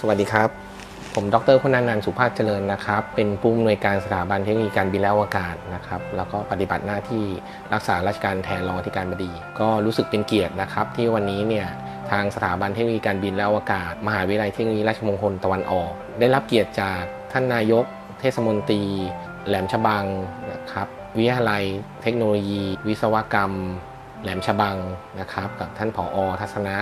สวัสดีครับ ผมดรคุณานันท์สุภาพเจริญนะครับ เป็นผู้อำนวยการสถาบันเทคโนโลยีการบินและอวกาศนะครับ แล้วก็ปฏิบัติหน้าที่รักษาราชการแทนรองอธิการบดี ก็รู้สึกเป็นเกียรตินะครับ ที่วันนี้เนี่ยทางสถาบันเทคโนโลยีการบินและอวกาศ มหาวิทยาลัยเทคโนโลยีราชมงคลตะวันออก ได้รับเกียรติจากท่านนายก เทศมนตรี แหลมฉบังนะครับวิทยาลัย เทคโนโลยี วิศวกรรม แหลมฉบังนะครับ กับท่านผอ.ทัศนะ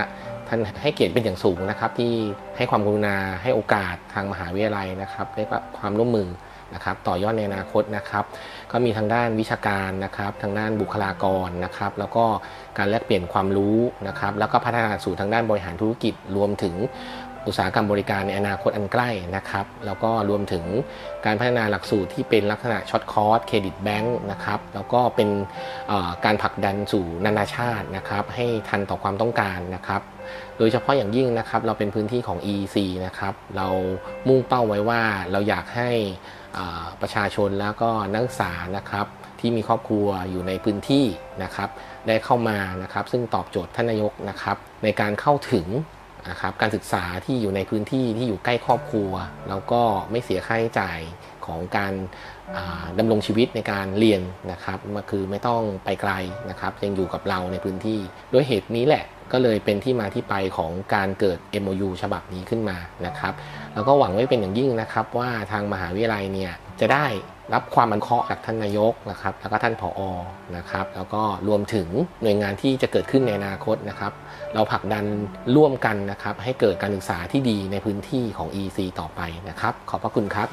ท่านให้เกียรติเป็นอย่างสูงนะครับ ที่ให้ความกรุณาให้โอกาสทางมหาวิทยาลัยนะครับได้ความร่วมมือนะครับต่อยอดในอนาคตนะครับก็มีทางด้านวิชาการนะครับ ทางด้านบุคลากรนะครับ แล้วก็การแลกเปลี่ยนความรู้นะครับ แล้วก็พัฒนาสู่ทางด้านบริหารธุรกิจรวมถึง อุตสาหกรรมบริการในอนาคตอันใกล้นะครับ แล้วก็รวมถึงการพัฒนาหลักสูตรที่เป็นลักษณะ short course credit bank นะครับ แล้วก็เป็นการผลักดันสู่นานาชาตินะครับ ให้ทันต่อความต้องการนะครับ โดยเฉพาะอย่างยิ่งนะครับ เราเป็นพื้นที่ของ EEC นะครับ เรามุ่งเป้าไว้ว่าเราอยากให้ประชาชนแล้วก็นักศึกษานะครับที่มีครอบครัวอยู่ในพื้นที่นะครับ ได้เข้ามานะครับ ซึ่งตอบโจทย์ท่านนายกนะครับ ในการเข้าถึง นะครับการศึกษาที่อยู่ในพื้นที่ที่อยู่ใกล้ครอบครัว แล้วก็ไม่เสียค่าใช้จ่ายของการอ่าดำรงชีวิตในการเรียนนะครับมันคือไม่ต้องไปไกลนะครับ ยังอยู่กับเราในพื้นที่ด้วยเหตุนี้แหละก็เลยเป็นที่มาที่ไปของการเกิด MOU ฉบับนี้ขึ้นมานะครับ แล้วก็หวังไว้เป็นอย่างยิ่งนะครับว่าทางมหาวิทยาลัยเนี่ยจะได้รับความมันเคาะจากท่านนายกนะครับแล้วก็ท่านผอนะครับแล้วก็รวมถึงหน่วยงานที่จะเกิดขึ้นในอนาคตนะครับเราผลักดันร่วมกันนะครับให้เกิดการศึกษาที่ดีในพื้นที่ของ EC ต่อไปนะครับขอบพระคุณครับ